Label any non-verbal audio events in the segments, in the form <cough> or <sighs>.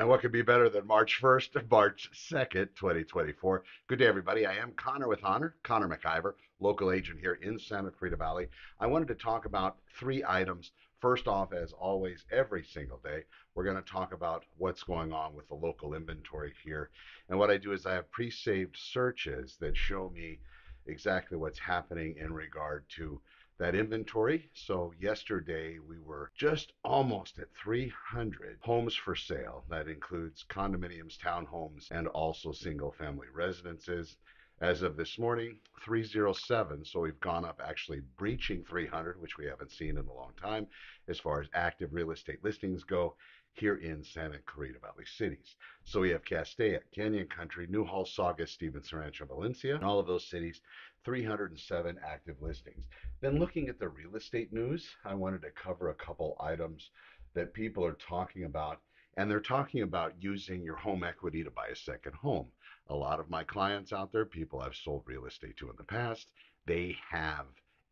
And what could be better than March 1st, <laughs> March 2nd, 2024? Good day, everybody. I am Connor with Honor, Connor MacIvor, local agent here in Santa Clarita Valley. I wanted to talk about three items. First off, as always, every single day, we're going to talk about what's going on with the local inventory here. And what I do is I have pre saved searches that show me exactly what's happening in regard to that inventory. So yesterday we were just almost at 300 homes for sale. That includes condominiums, townhomes, and also single family residences. As of this morning, 307. So we've gone up actually breaching 300, which we haven't seen in a long time as far as active real estate listings go here in Santa Clarita Valley cities. So we have Castaic, Canyon Country, Newhall, Saugus, Stevenson Rancho, Valencia, and all of those cities 307 active listings. Then looking at the real estate news, I wanted to cover a couple items that people are talking about. And they're talking about using your home equity to buy a second home. A lot of my clients out there, people I've sold real estate to in the past, they have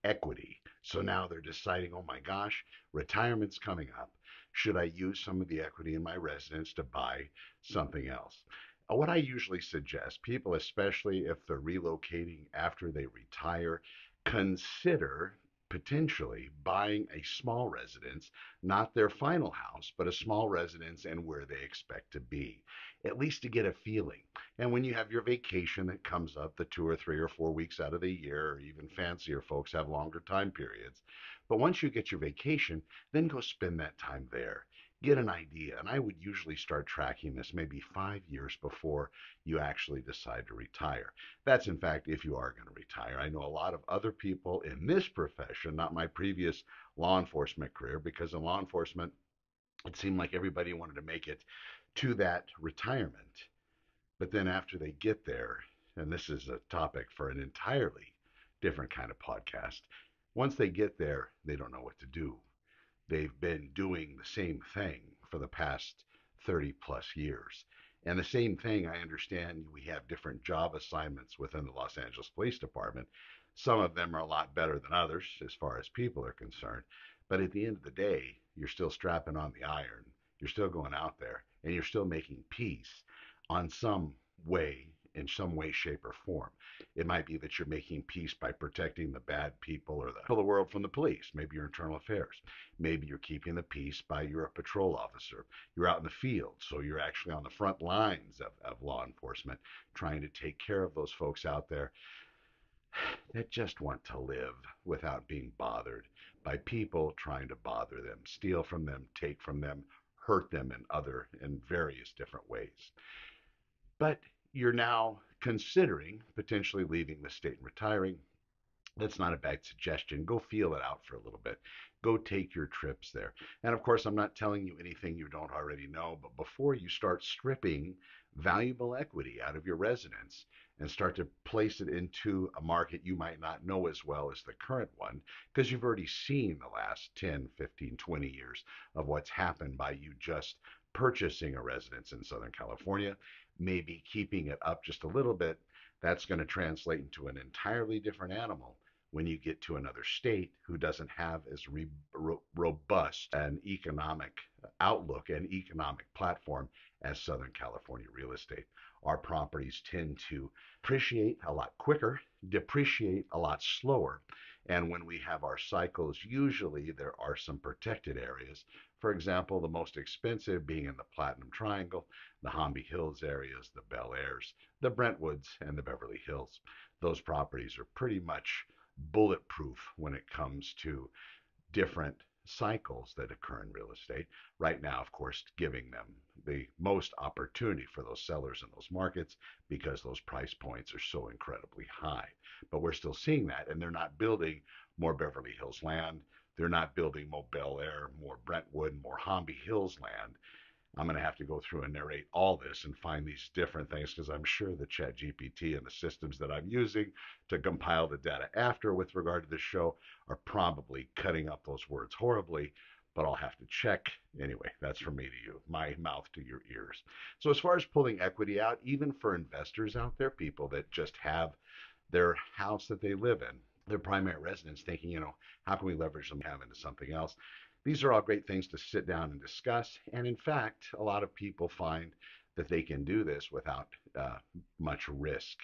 equity. So now they're deciding, oh my gosh, retirement's coming up. Should I use some of the equity in my residence to buy something else? Uh, what I usually suggest, people, especially if they're relocating after they retire, consider potentially buying a small residence, not their final house, but a small residence and where they expect to be, at least to get a feeling. And when you have your vacation that comes up, the two or three or four weeks out of the year, or even fancier folks have longer time periods. But once you get your vacation, then go spend that time there get an idea. And I would usually start tracking this maybe five years before you actually decide to retire. That's, in fact, if you are going to retire. I know a lot of other people in this profession, not my previous law enforcement career, because in law enforcement, it seemed like everybody wanted to make it to that retirement. But then after they get there, and this is a topic for an entirely different kind of podcast, once they get there, they don't know what to do they've been doing the same thing for the past 30 plus years. And the same thing, I understand we have different job assignments within the Los Angeles Police Department. Some of them are a lot better than others as far as people are concerned. But at the end of the day, you're still strapping on the iron. You're still going out there and you're still making peace on some way in some way, shape, or form. It might be that you're making peace by protecting the bad people or the, world from the police, maybe your internal affairs. Maybe you're keeping the peace by you're a patrol officer. You're out in the field, so you're actually on the front lines of, of law enforcement, trying to take care of those folks out there <sighs> that just want to live without being bothered by people trying to bother them, steal from them, take from them, hurt them in other in various different ways. But you're now considering potentially leaving the state and retiring, that's not a bad suggestion. Go feel it out for a little bit. Go take your trips there. And of course, I'm not telling you anything you don't already know, but before you start stripping valuable equity out of your residence and start to place it into a market you might not know as well as the current one, because you've already seen the last 10, 15, 20 years of what's happened by you just purchasing a residence in Southern California maybe keeping it up just a little bit, that's going to translate into an entirely different animal when you get to another state who doesn't have as re- ro- robust an economic outlook and economic platform as Southern California real estate. Our properties tend to appreciate a lot quicker, depreciate a lot slower. And when we have our cycles, usually there are some protected areas for example, the most expensive being in the Platinum Triangle, the Holmby Hills areas, the Bel Airs, the Brentwoods, and the Beverly Hills. Those properties are pretty much bulletproof when it comes to different cycles that occur in real estate. Right now, of course, giving them the most opportunity for those sellers in those markets because those price points are so incredibly high. But we're still seeing that, and they're not building more Beverly Hills land. They're not building more Bel Air, more Brentwood, more Holmby Hills land. I'm going to have to go through and narrate all this and find these different things because I'm sure the Chat GPT and the systems that I'm using to compile the data after with regard to this show are probably cutting up those words horribly, but I'll have to check. Anyway, that's from me to you, my mouth to your ears. So, as far as pulling equity out, even for investors out there, people that just have their house that they live in, their primary residence, thinking, you know, how can we leverage them have into something else? These are all great things to sit down and discuss. And in fact, a lot of people find that they can do this without uh, much risk.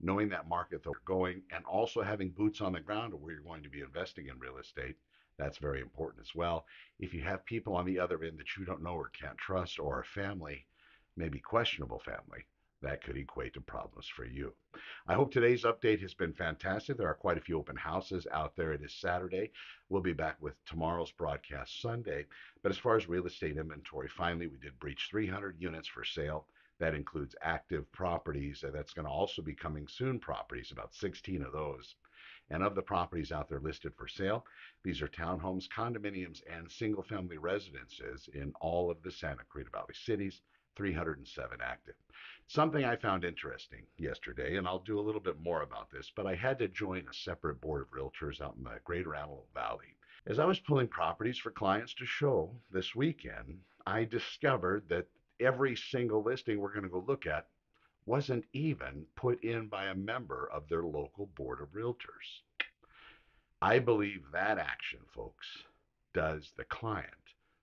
Knowing that market we're going and also having boots on the ground where you're going to be investing in real estate, that's very important as well. If you have people on the other end that you don't know or can't trust, or a family, maybe questionable family, that could equate to problems for you. I hope today's update has been fantastic. There are quite a few open houses out there. It is Saturday. We'll be back with tomorrow's broadcast Sunday. But as far as real estate inventory, finally, we did breach 300 units for sale. That includes active properties. Uh, that's going to also be coming soon properties, about 16 of those. And of the properties out there listed for sale, these are townhomes, condominiums, and single family residences in all of the Santa Cruz Valley cities. 307 active. Something I found interesting yesterday, and I'll do a little bit more about this, but I had to join a separate board of realtors out in the greater Antelope Valley. As I was pulling properties for clients to show this weekend, I discovered that every single listing we're going to go look at wasn't even put in by a member of their local board of realtors. I believe that action, folks, does the client,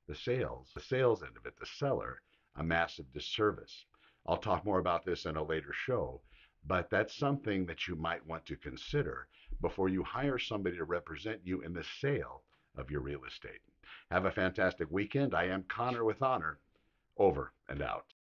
the sales, the sales end of it, the seller, a massive disservice. I'll talk more about this in a later show, but that's something that you might want to consider before you hire somebody to represent you in the sale of your real estate. Have a fantastic weekend. I am Connor with Honor. Over and out.